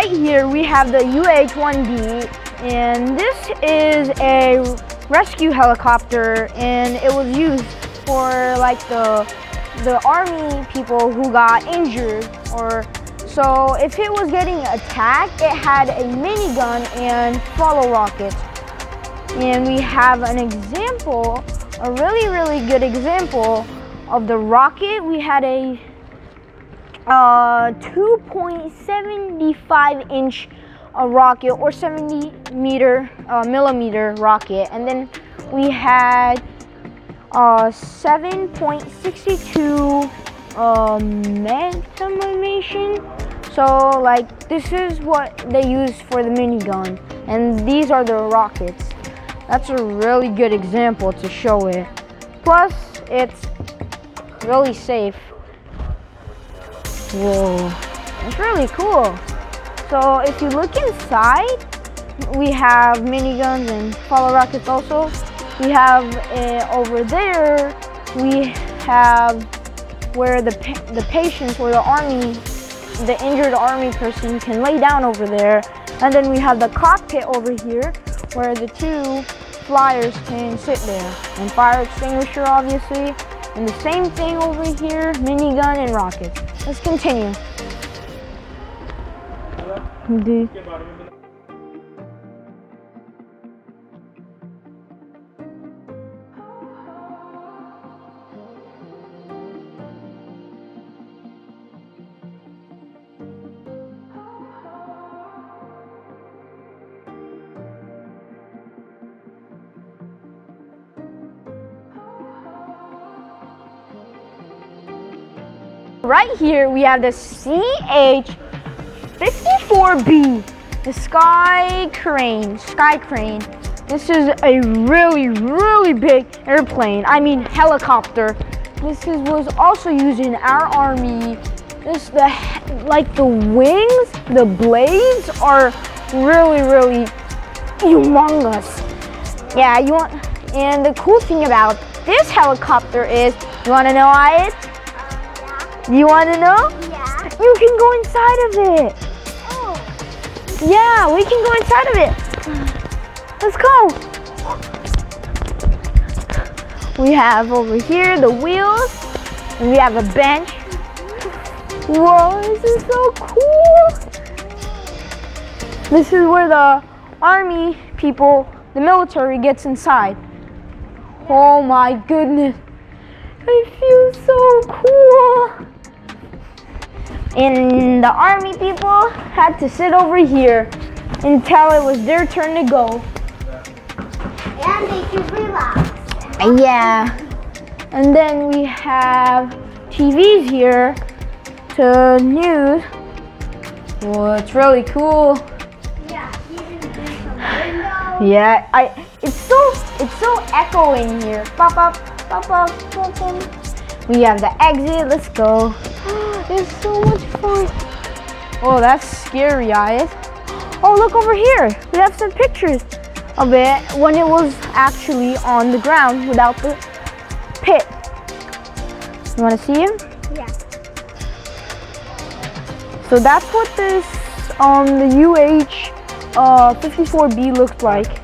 right here we have the UH-1B and this is a rescue helicopter and it was used for like the the army people who got injured or so if it was getting attacked it had a minigun and follow rockets and we have an example a really really good example of the rocket. We had a uh, 2.75 inch uh, rocket or 70 meter uh, millimeter rocket. And then we had uh, 7.62 um, animation. So like this is what they use for the minigun. And these are the rockets. That's a really good example to show it. Plus it's really safe Whoa, it's really cool. So if you look inside, we have miniguns and follow rockets also. We have uh, over there, we have where the, the patients, where the army, the injured army person can lay down over there. And then we have the cockpit over here where the two flyers can sit there. And fire extinguisher obviously. And the same thing over here, minigun and rockets. Let's continue. Right here we have the CH-54B, the Sky Crane, Sky Crane. This is a really, really big airplane, I mean helicopter. This is, was also used in our army. This, the, like the wings, the blades are really, really humongous. Yeah, you want, and the cool thing about this helicopter is, you wanna know why it's you want to know? Yeah. You can go inside of it. Oh. Yeah, we can go inside of it. Let's go. We have over here the wheels. And we have a bench. Whoa, this is so cool. This is where the army people, the military gets inside. Oh my goodness. I feel so cool. And the army people had to sit over here until it was their turn to go. And they could relax. Yeah. And then we have TVs here to news. Well, it's really cool. Yeah, you some windows. Yeah, I it's so it's so echoing here. Pop up, pop up, pop up. We have the exit. Let's go. It's so much fun. Oh, that's scary, eyes. Oh, look over here. We have some pictures of it when it was actually on the ground without the pit. You want to see him? Yeah. So that's what this um the UH uh 54B looked like.